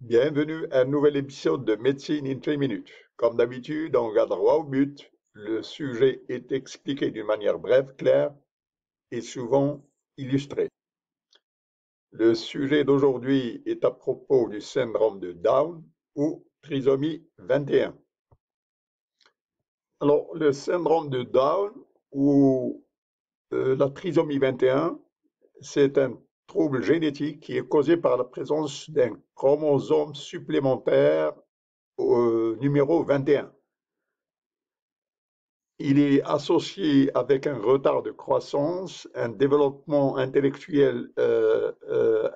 Bienvenue à un nouvel épisode de Médecine in 3 minutes. Comme d'habitude, on va droit au but. Le sujet est expliqué d'une manière brève, claire et souvent illustrée. Le sujet d'aujourd'hui est à propos du syndrome de Down ou trisomie 21. Alors, le syndrome de Down ou euh, la trisomie 21, c'est un trouble génétique qui est causé par la présence d'un chromosome supplémentaire au numéro 21. Il est associé avec un retard de croissance, un développement intellectuel, euh, euh,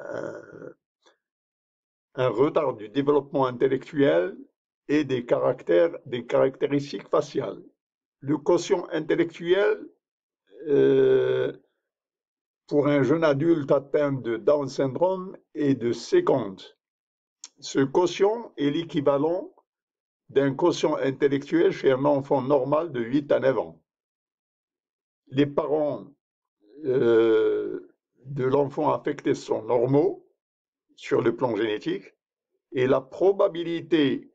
un, retard du développement intellectuel et des caractères, des caractéristiques faciales. Le quotient intellectuel euh, pour un jeune adulte atteint de Down syndrome est de 50. Ce quotient est l'équivalent d'un quotient intellectuel chez un enfant normal de 8 à 9 ans. Les parents euh, de l'enfant affecté sont normaux sur le plan génétique et la probabilité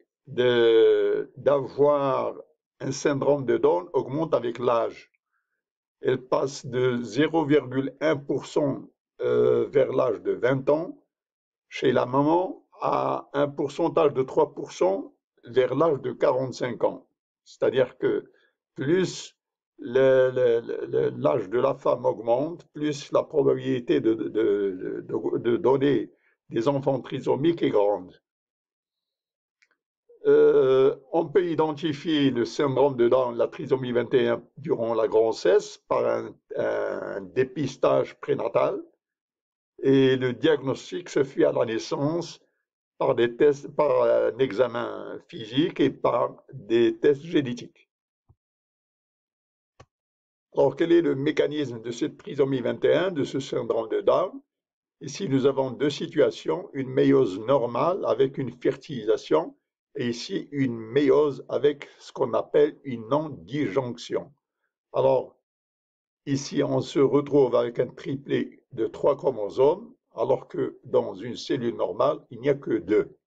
d'avoir un syndrome de Down augmente avec l'âge elle passe de 0,1% euh, vers l'âge de 20 ans chez la maman à un pourcentage de 3% vers l'âge de 45 ans. C'est-à-dire que plus l'âge de la femme augmente, plus la probabilité de, de donner des enfants trisomiques est grande. Euh, on peut identifier le syndrome de Down, la trisomie 21, durant la grossesse par un, dépistage prénatal et le diagnostic se fait à la naissance par par un examen physique et par des tests génétiques. Alors, quel est le mécanisme de cette trisomie 21, de ce syndrome de Down? Ici, nous avons deux situations, une méiose normale avec une fertilisation ici une méiose avec ce qu'on appelle une non-disjonction. Alors, ici, on se retrouve avec un triplé de trois chromosomes, alors que dans une cellule normale, il n'y a que deux.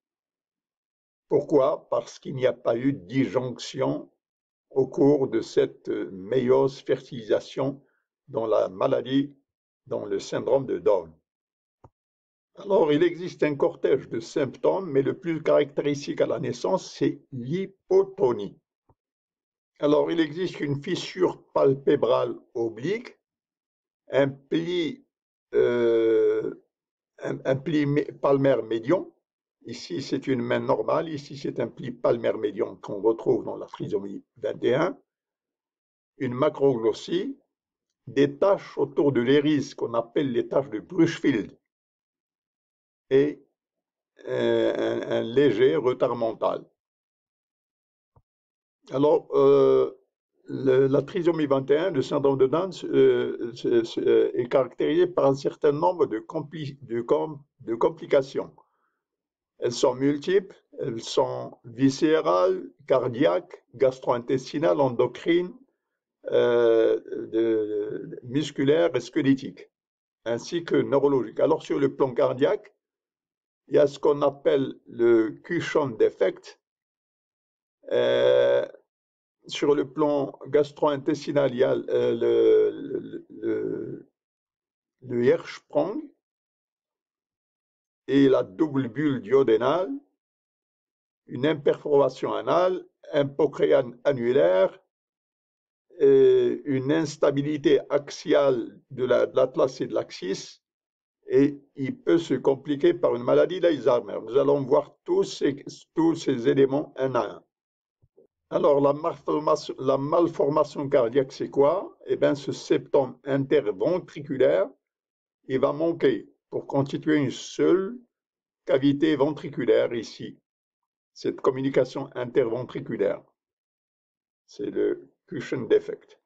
Pourquoi? Parce qu'il n'y a pas eu de disjonction au cours de cette méiose fertilisation dans la maladie, dans le syndrome de Down. Alors, il existe un cortège de symptômes, mais le plus caractéristique à la naissance, c'est l'hypotonie. Alors, il existe une fissure palpébrale oblique, un pli, euh, un, palmaire médian. Ici, c'est une main normale. Ici, c'est un pli palmaire médian qu'on retrouve dans la trisomie 21. Une macroglossie, des taches autour de l'iris qu'on appelle les taches de Bruchfield et euh, un, léger retard mental. Alors, euh, la trisomie 21, le syndrome de Down, euh, est caractérisé par un certain nombre de, de, complications. Elles sont multiples, elles sont viscérales, cardiaques, gastro-intestinales, endocrines, musculaires et squelettiques, ainsi que neurologiques. Alors sur le plan cardiaque, il y a ce qu'on appelle le Cushon defect. Euh, sur le plan gastro-intestinal, il y a euh, le, le, et la double bulle duodénale, une imperforation anale, un pocréane annulaire, une instabilité axiale de l'atlas et de l'axis, et il peut se compliquer par une maladie d'Alzheimer. Nous allons voir tous ces, éléments un à un. Alors, la malformation, la malformation cardiaque, c'est quoi? Eh bien, ce septum interventriculaire, il va manquer pour constituer une seule cavité ventriculaire ici. Cette communication interventriculaire, c'est le cushion defect.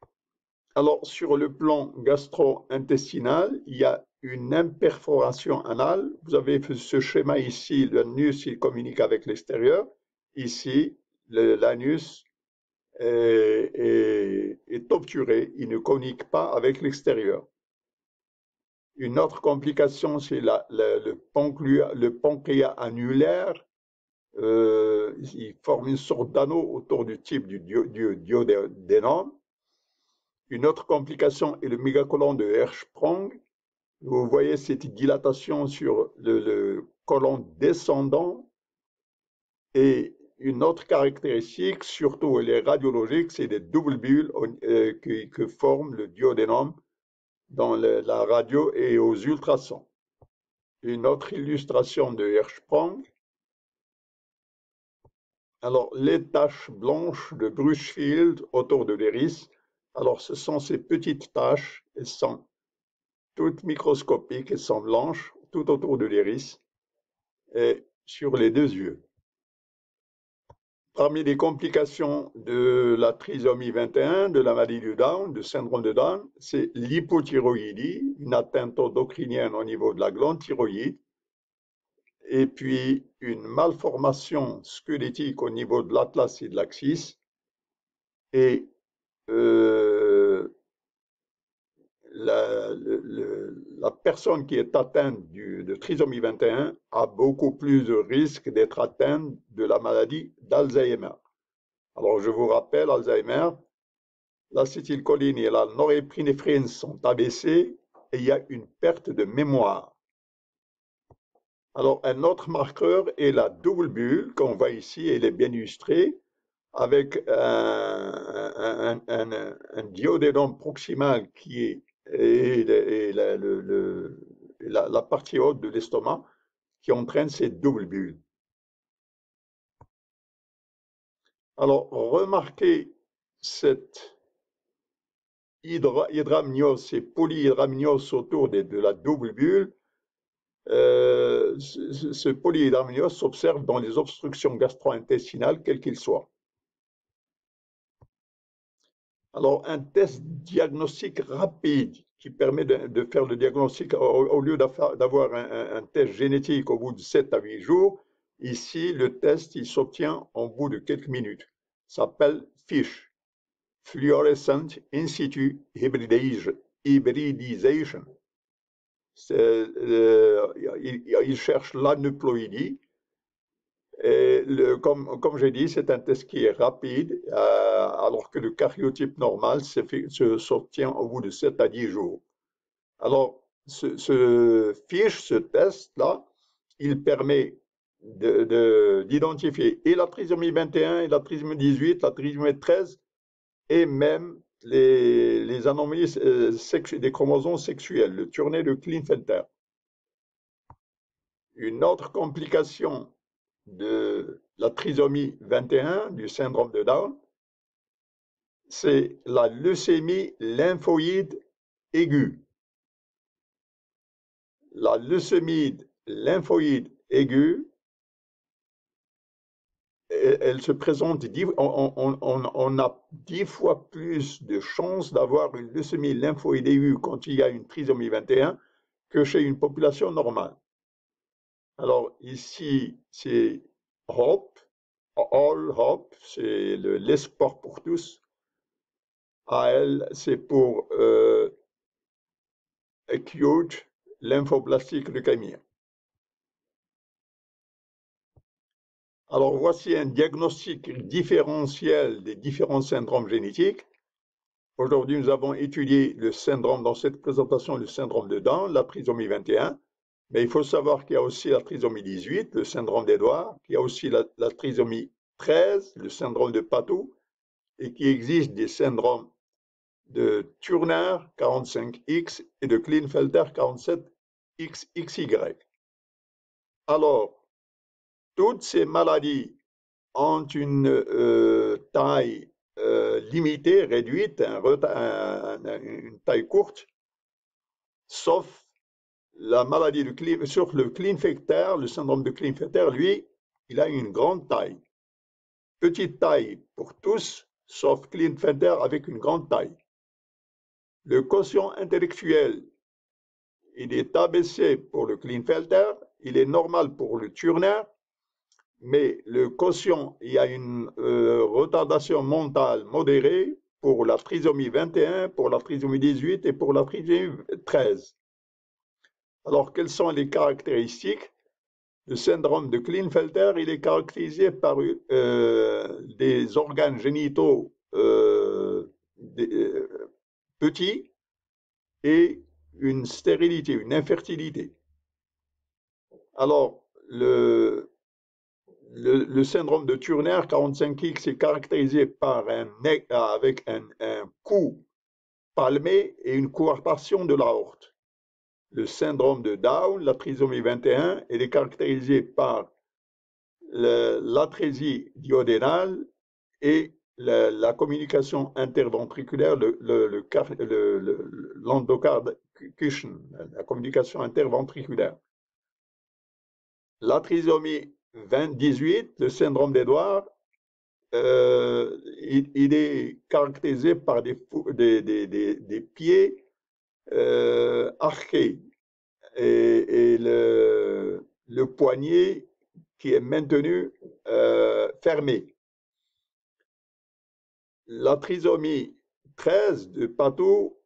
Alors, sur le plan gastro-intestinal, il y a une imperforation anale. Vous avez ce schéma ici, l'anus, il communique avec l'extérieur. Ici, l'anus est, obturé, il ne communique pas avec l'extérieur. Une autre complication, c'est le, pancréas annulaire euh, il forme une sorte d'anneau autour du type du, duodénum. Une autre complication est le mégacolon de Hirschsprung. Vous voyez cette dilatation sur le, colon descendant. Et une autre caractéristique, surtout elle est radiologique, c'est les doubles bulles euh, que, forme le duodénum dans la radio et aux ultrasons. Une autre illustration de Hirschsprung, alors, les taches blanches de Bruchfield autour de l'iris, alors ce sont ces petites taches, elles sont toutes microscopiques, elles sont blanches tout autour de l'iris et sur les deux yeux. Parmi les complications de la trisomie 21, de la maladie du Down, du syndrome de Down, c'est l'hypothyroïdie, une atteinte endocrinienne au niveau de la glande thyroïde, et puis une malformation squelettique au niveau de l'atlas et de l'axis, et euh, la, personne qui est atteinte de trisomie 21 a beaucoup plus de risque d'être atteinte de la maladie d'Alzheimer. Alors je vous rappelle, Alzheimer, l'acétylcholine et la norépinéphrine sont abaissées et il y a une perte de mémoire. Alors, un autre marqueur est la double bulle qu'on voit ici, elle est bien illustrée, avec un, un, proximal qui est, la, partie haute de l'estomac qui entraîne ces doubles bulles. Alors, remarquez cette hydramnios et polyhydramnios autour de, la double bulle euh, ce, polyhydramnios s'observe dans les obstructions gastro-intestinales, quelles qu'ils soient. Alors, un test diagnostique rapide qui permet de, faire le diagnostic au, lieu d'avoir un, test génétique au bout de 7 à 8 jours, ici, le test, il s'obtient au bout de quelques minutes. s'appelle FISH, Fluorescent In Situ Hybridization. Euh, il, cherche l'aneuploïdie. Et comme, j'ai dit, c'est un test qui est rapide, euh, alors que le cariotype normal s'obtient au bout de 7 à 10 jours. Alors, ce, fiche, ce test-là, il permet d'identifier et la trisomie 21, et la trisomie 18, la trisomie 13, et même les, anomalies euh, des chromosomes sexuels, le tourné de Klinefelter. Une autre complication de la trisomie 21, du syndrome de Down, c'est la leucémie lymphoïde aiguë. La leucémie lymphoïde aiguë elle se présente, on, a dix fois plus de chances d'avoir une leucémie lymphoïde aiguë quand il y a une trisomie 21 que chez une population normale. Alors ici, c'est HOPE, All HOPE, c'est l'espoir pour tous. AL, c'est pour euh, Acute Lymphoblastic Leukemia. Alors voici un diagnostic différentiel des différents syndromes génétiques. Aujourd'hui, nous avons étudié le syndrome, dans cette présentation, le syndrome de Down, la trisomie 21. Mais il faut savoir qu'il y a aussi la trisomie 18, le syndrome d'Edouard, qu'il y a aussi la, trisomie 13, le syndrome de Patou, et qu'il existe des syndromes de Turner 45X et de Klinefelter 47XXY. Alors, toutes ces maladies ont une euh, taille euh, limitée, réduite, une taille courte, sauf la maladie du sur le Klinefelter, le syndrome de Klinefelter, lui, il a une grande taille. Petite taille pour tous, sauf Klinefelter avec une grande taille. Le quotient intellectuel, il est abaissé pour le Klinefelter, il est normal pour le Turner, mais le quotient, il y a une euh, retardation mentale modérée pour la trisomie 21, pour la trisomie 18 et pour la trisomie 13. Alors, quelles sont les caractéristiques Le syndrome de Klinefelter, il est caractérisé par euh, des organes génitaux euh, euh, petits et une stérilité, une infertilité. Alors, le, syndrome de Turner 45X est caractérisé par un, avec un, un cou palmé et une coartation de l'aorte. Le syndrome de Down, la trisomie 21, elle est caractérisée par l'atrésie diodénale et la, communication interventriculaire, l'endocarde le, la communication interventriculaire. La trisomie 2018, le syndrome d'Edouard, euh, il, est caractérisé par des, pieds arqués et, le, poignet qui est maintenu euh, fermé. La trisomie 13 de Patou,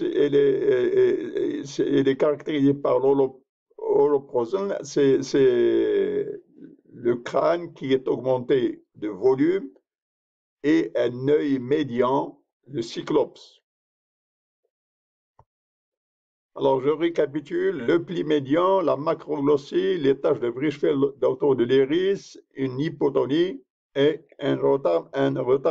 elle est caractérisée par l'holoprosone, c'est le crâne qui est augmenté de volume et un œil médian, le cyclope. Alors, je récapitule le pli médian, la macroglossie, les taches de Brichfeld autour de l'iris, une hypotonie et un retard,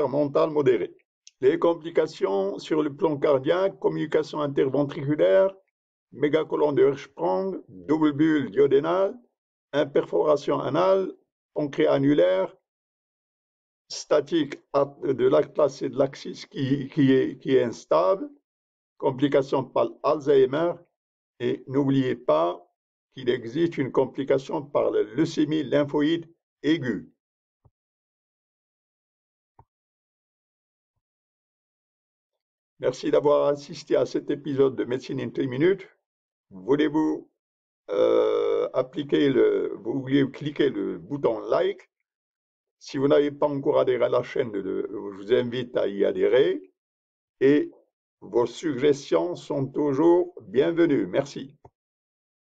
mental modéré. Les complications sur le plan cardiaque, communication interventriculaire, mégacolonne de Hirschsprung, double bulle diodénale, imperforation anale, pancréas annulaire, statique de l'atlas et de l'axis qui est instable, complication par Alzheimer, et n'oubliez pas qu'il existe une complication par la leucémie lymphoïde aiguë. Merci d'avoir assisté à cet épisode de Médecine in 10 minutes. Voulez-vous euh, appliquer le, vous voulez cliquer le bouton like. Si vous n'avez pas encore adhéré à la chaîne, je vous invite à y adhérer. Et vos suggestions sont toujours bienvenues. Merci.